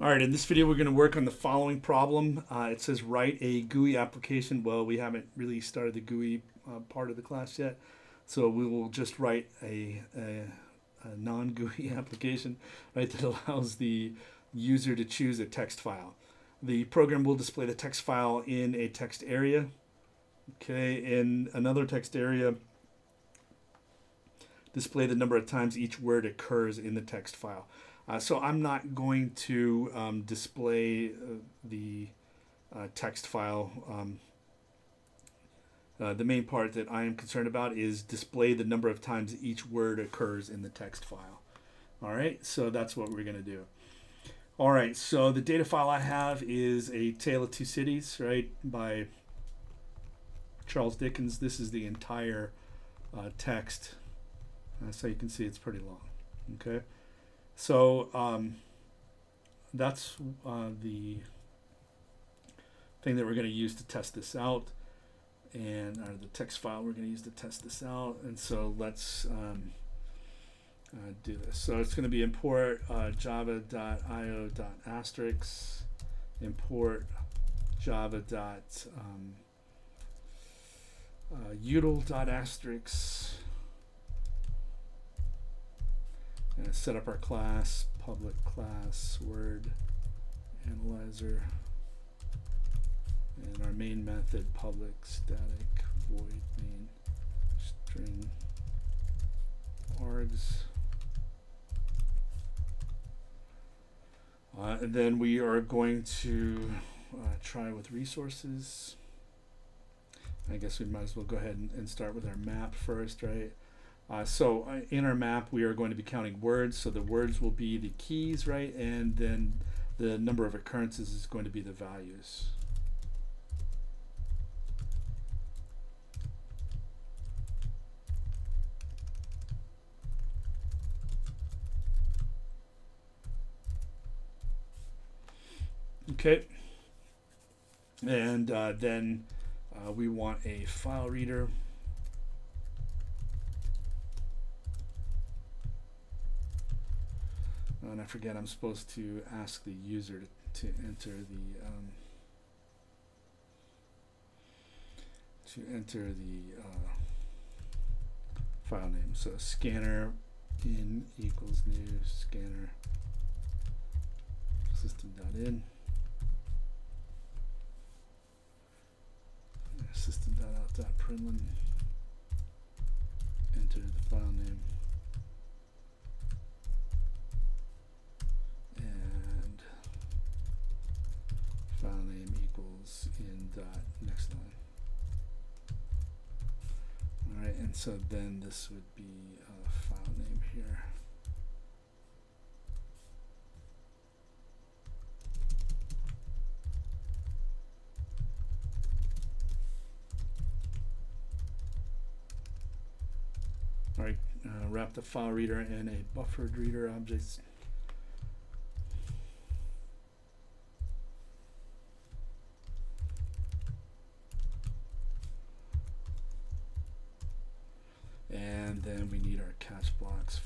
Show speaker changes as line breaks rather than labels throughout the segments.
All right, in this video, we're going to work on the following problem. Uh, it says write a GUI application. Well, we haven't really started the GUI uh, part of the class yet, so we will just write a, a, a non-GUI application, right, that allows the user to choose a text file. The program will display the text file in a text area. Okay, in another text area, display the number of times each word occurs in the text file. Uh, so I'm not going to um, display uh, the uh, text file. Um, uh, the main part that I am concerned about is display the number of times each word occurs in the text file. All right, so that's what we're going to do. All right, so the data file I have is A Tale of Two Cities, right, by Charles Dickens. This is the entire uh, text. Uh, so you can see it's pretty long. Okay. So um, that's uh, the thing that we're going to use to test this out. And or the text file we're going to use to test this out. And so let's um, uh, do this. So it's going to be import uh, java.io.asterisk import java um, uh, util.asterisk and set up our class, public class, word analyzer, and our main method, public static void main string args. Uh, and then we are going to uh, try with resources. I guess we might as well go ahead and, and start with our map first, right? Uh, so uh, in our map, we are going to be counting words. So the words will be the keys, right? And then the number of occurrences is going to be the values. Okay. And uh, then uh, we want a file reader. And I forget I'm supposed to ask the user to, enter the um, to enter the uh, file name. So scanner in equals new scanner system.in system.out.println enter the file name next line. Alright, and so then this would be a file name here. Alright, uh, wrap the file reader in a buffered reader object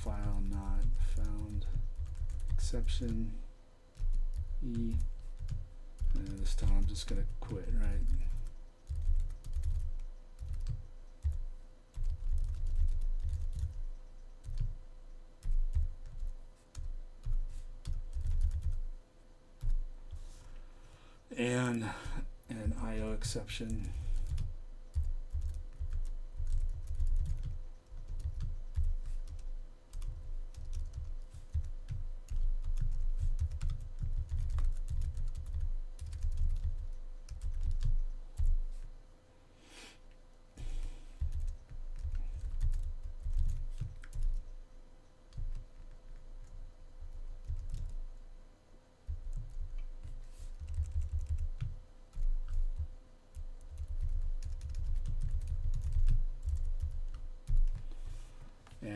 file not found exception E and this time I'm just gonna quit right and an IO exception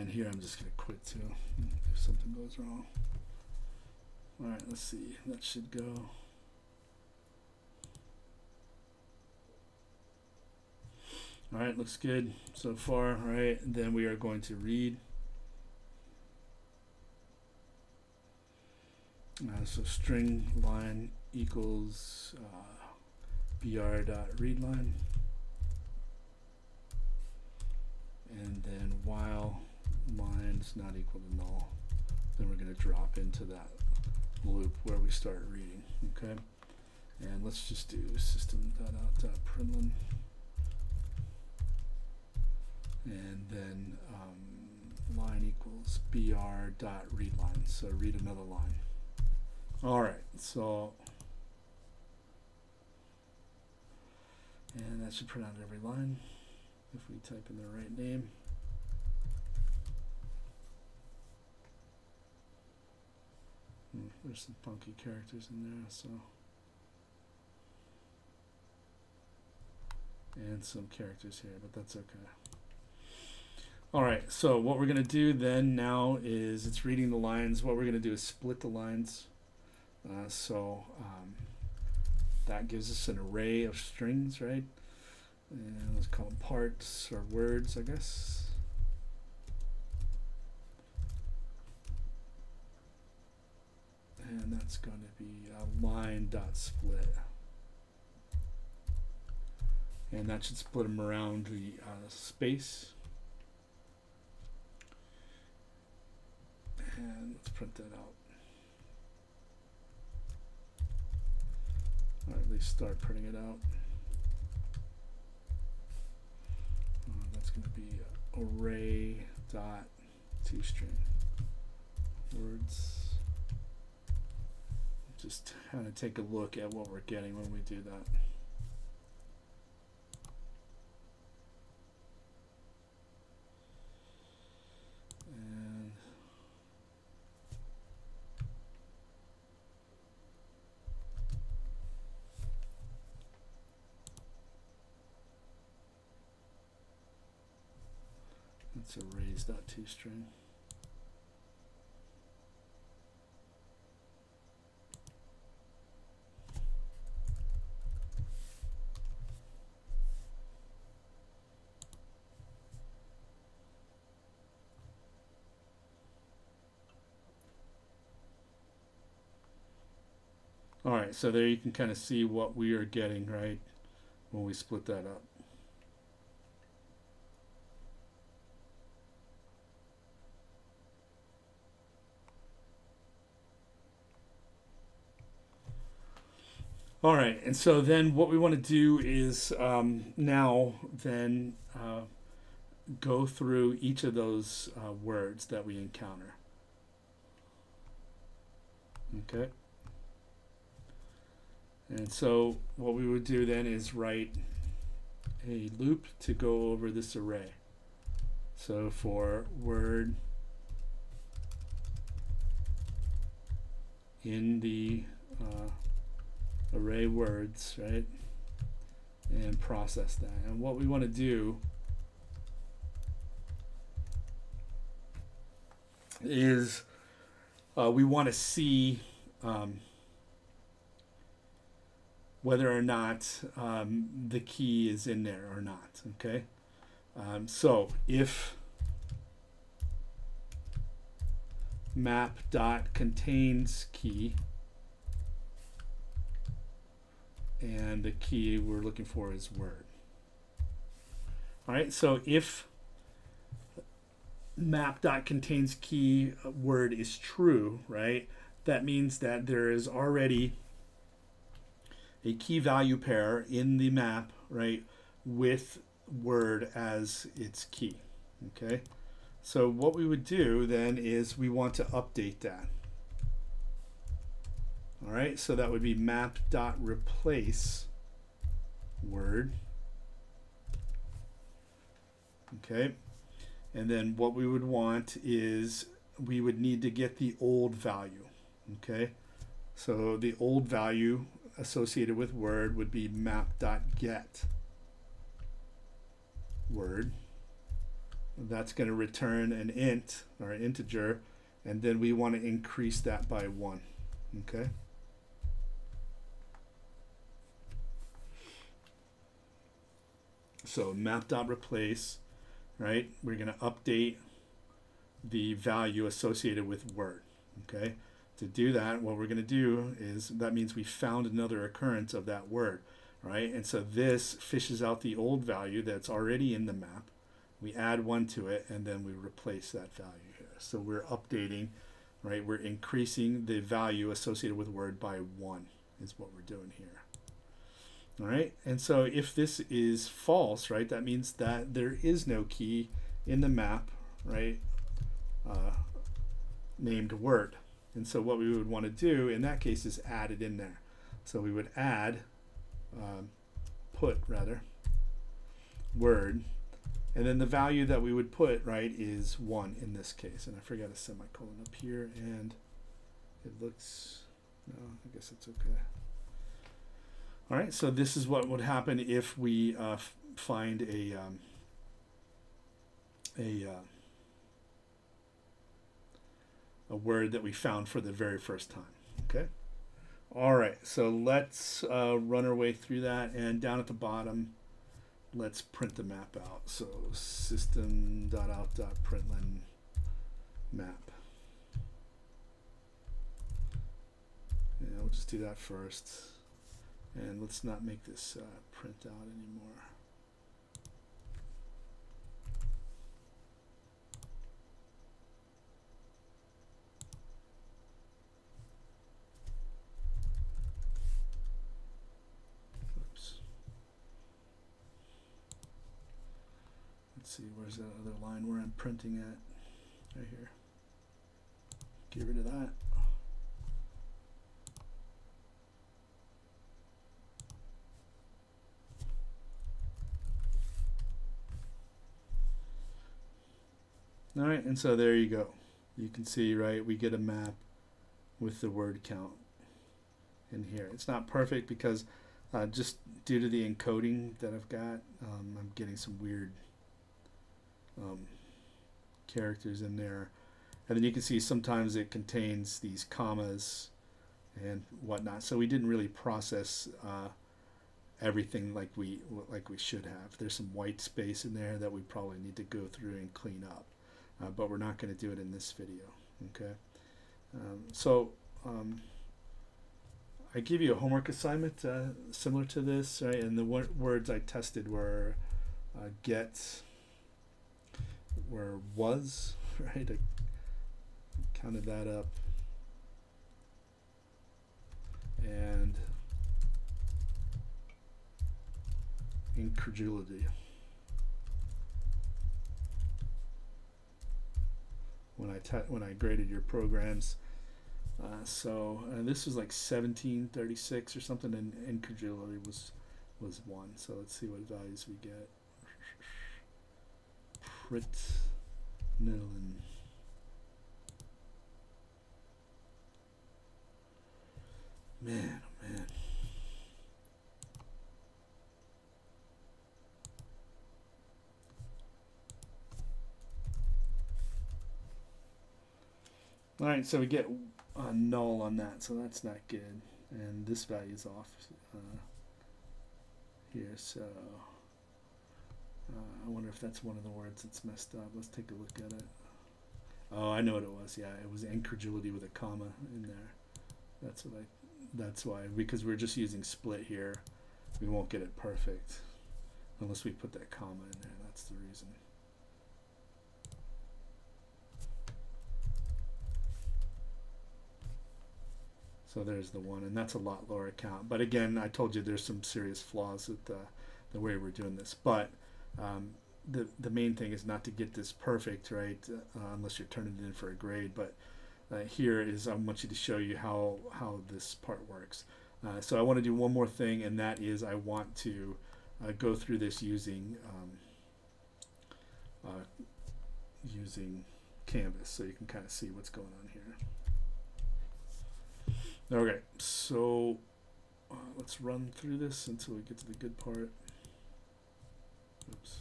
And here I'm just going to quit too if something goes wrong. All right, let's see. That should go. All right, looks good so far. All right, and then we are going to read. Uh, so string line equals uh, br dot read line, and then while line is not equal to null, then we're going to drop into that loop where we start reading. Okay, and let's just do system dot out dot println, and then um, line equals br dot read line. So read another line. All right, so and that should print out every line if we type in the right name. There's some funky characters in there, so and some characters here, but that's okay. All right, so what we're gonna do then now is it's reading the lines. What we're gonna do is split the lines. Uh, so um, that gives us an array of strings, right? And let's call them parts or words, I guess. And that's going to be line dot split. And that should split them around the uh, space. And let's print that out. or at least start printing it out. Uh, that's going to be array dot toString words. Just kind of take a look at what we're getting when we do that. It's a raise.toString. All right, so there you can kind of see what we are getting, right, when we split that up. All right, and so then what we want to do is um, now then uh, go through each of those uh, words that we encounter. Okay. And so what we would do then is write a loop to go over this array. So for word in the uh, array words, right? And process that. And what we want to do is uh, we want to see um, whether or not um, the key is in there or not, okay? Um, so if map dot contains key and the key we're looking for is word. All right, so if map dot contains key word is true, right, that means that there is already a key value pair in the map, right, with word as its key. Okay, so what we would do then is we want to update that. All right, so that would be map dot replace word. Okay, and then what we would want is we would need to get the old value. Okay, so the old value associated with word would be map dot get word. That's going to return an int or an integer, and then we want to increase that by one. Okay. So map.replace, right? We're going to update the value associated with word, okay? To do that, what we're going to do is that means we found another occurrence of that word, right? And so this fishes out the old value that's already in the map. We add one to it, and then we replace that value here. So we're updating, right? We're increasing the value associated with word by one is what we're doing here. All right, and so if this is false, right, that means that there is no key in the map, right, uh, named word. And so what we would want to do in that case is add it in there. So we would add, um, put rather, word, and then the value that we would put, right, is 1 in this case. And I forgot a semicolon up here, and it looks, no, I guess it's okay. All right, so this is what would happen if we uh, find a um, a uh, a word that we found for the very first time. Okay. All right, so let's uh, run our way through that, and down at the bottom, let's print the map out. So system.out.println map. Yeah, we'll just do that first. And let's not make this uh, print out anymore. Oops. Let's see, where's that other line where I'm printing at? Right here. Get rid of that. All right, and so there you go. You can see, right, we get a map with the word count in here. It's not perfect because uh, just due to the encoding that I've got, um, I'm getting some weird um, characters in there. And then you can see sometimes it contains these commas and whatnot. So we didn't really process uh, everything like we like we should have. There's some white space in there that we probably need to go through and clean up uh, but we're not going to do it in this video. Okay, um, so um, I give you a homework assignment uh, similar to this, right? And the wor words I tested were uh, get, were was, right? I counted that up, and incredulity. when I when I graded your programs. Uh, so this was like 1736 or something, and incredulity was was one. So let's see what values we get. Prit Nillen. Man, oh man. All right, so we get a null on that, so that's not good. And this value is off uh, here, so uh, I wonder if that's one of the words that's messed up. Let's take a look at it. Oh, I know what it was. Yeah, it was incredulity with a comma in there. That's what I. That's why because we're just using split here, we won't get it perfect unless we put that comma in there. That's the reason. So there's the one, and that's a lot lower count. But again, I told you there's some serious flaws with the, the way we're doing this. But um, the the main thing is not to get this perfect, right? Uh, unless you're turning it in for a grade. But uh, here is I want you to show you how how this part works. Uh, so I want to do one more thing, and that is I want to uh, go through this using um, uh, using Canvas, so you can kind of see what's going on here. Okay, so uh, let's run through this until we get to the good part. Oops.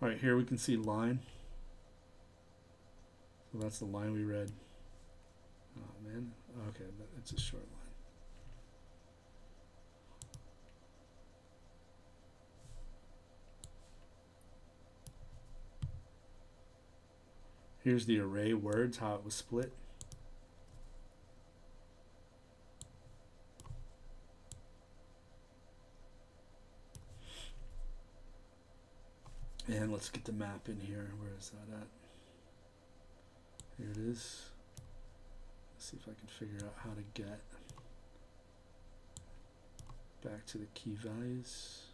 All right, here we can see line. So that's the line we read. Oh man, Okay, but it's a short line. Here's the array words, how it was split. And let's get the map in here. Where is that at? Here it is. Let's see if I can figure out how to get back to the key values.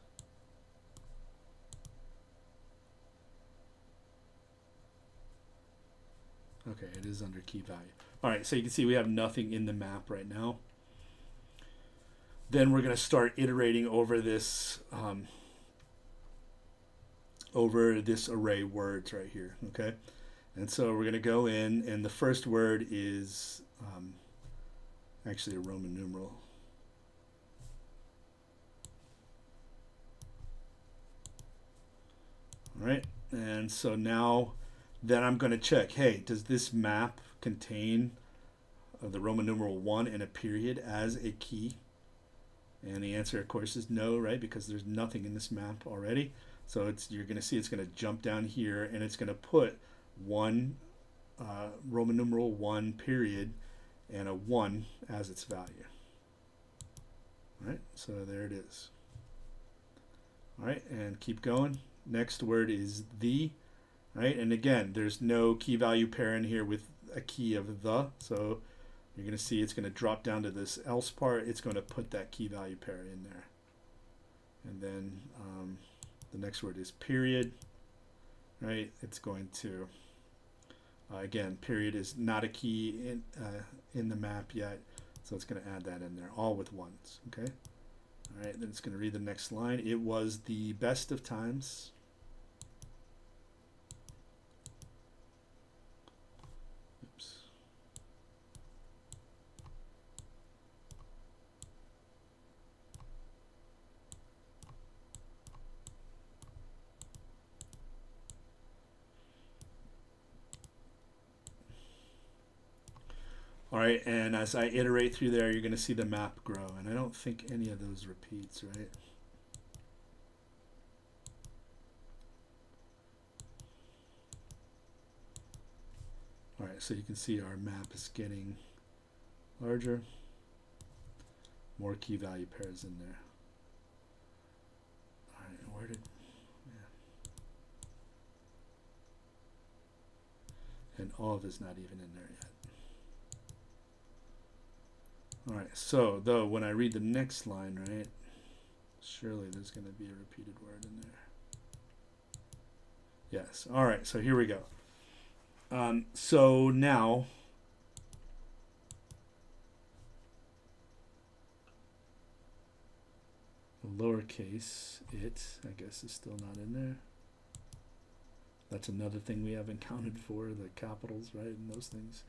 Okay, it is under key value. All right, so you can see we have nothing in the map right now. Then we're going to start iterating over this um, over this array words right here. Okay, and so we're going to go in, and the first word is um, actually a Roman numeral. All right, and so now then I'm going to check, hey, does this map contain uh, the Roman numeral 1 and a period as a key? And the answer, of course, is no, right? Because there's nothing in this map already. So it's you're going to see it's going to jump down here and it's going to put one uh, Roman numeral 1 period and a 1 as its value. All right, so there it is. All right, and keep going. Next word is the right? And again, there's no key value pair in here with a key of the, so you're going to see it's going to drop down to this else part. It's going to put that key value pair in there. And then um, the next word is period, right? It's going to, uh, again, period is not a key in, uh, in the map yet, so it's going to add that in there, all with ones, okay? All right, then it's going to read the next line. It was the best of times All right, and as I iterate through there, you're going to see the map grow. And I don't think any of those repeats, right? All right, so you can see our map is getting larger. More key value pairs in there. All right, where did, yeah. And all of it's not even in there yet. All right, so though when I read the next line, right, surely there's going to be a repeated word in there. Yes. All right, so here we go. Um, so now, lowercase it, I guess, is still not in there. That's another thing we haven't counted for, the capitals, right, and those things.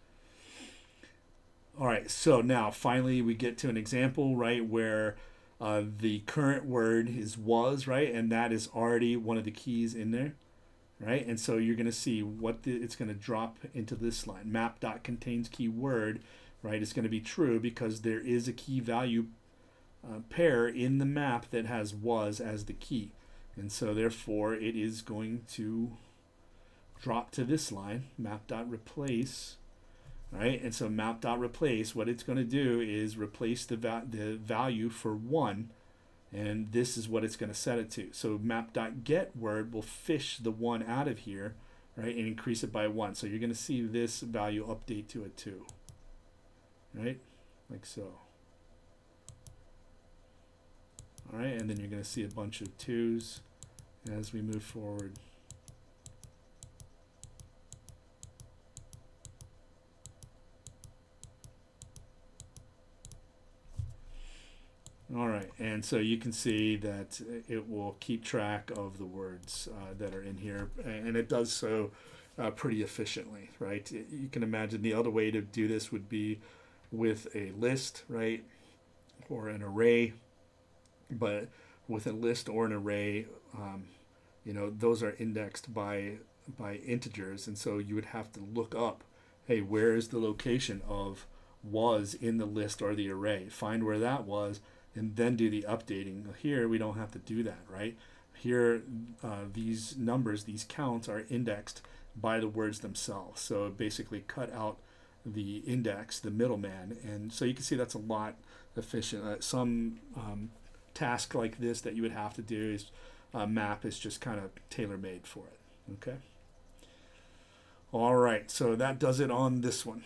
All right, so now finally we get to an example, right, where uh, the current word is was, right, and that is already one of the keys in there, right? And so you're going to see what the, it's going to drop into this line. Map dot contains keyword, right, is going to be true because there is a key value uh, pair in the map that has was as the key. And so therefore it is going to drop to this line, map dot replace right? And so map.replace, what it's going to do is replace the, va the value for 1, and this is what it's going to set it to. So map.get word will fish the 1 out of here, right, and increase it by 1. So you're going to see this value update to a 2, right, like so. All right, and then you're going to see a bunch of 2s as we move forward. All right, and so you can see that it will keep track of the words uh, that are in here, and it does so uh, pretty efficiently, right? You can imagine the other way to do this would be with a list, right, or an array, but with a list or an array, um, you know, those are indexed by by integers, and so you would have to look up, hey, where is the location of was in the list or the array. Find where that was and then do the updating. Here we don't have to do that, right? Here, uh, these numbers, these counts are indexed by the words themselves. So basically cut out the index, the middleman. And so you can see that's a lot efficient. Uh, some um, task like this that you would have to do is uh, map is just kind of tailor made for it. Okay. All right, so that does it on this one.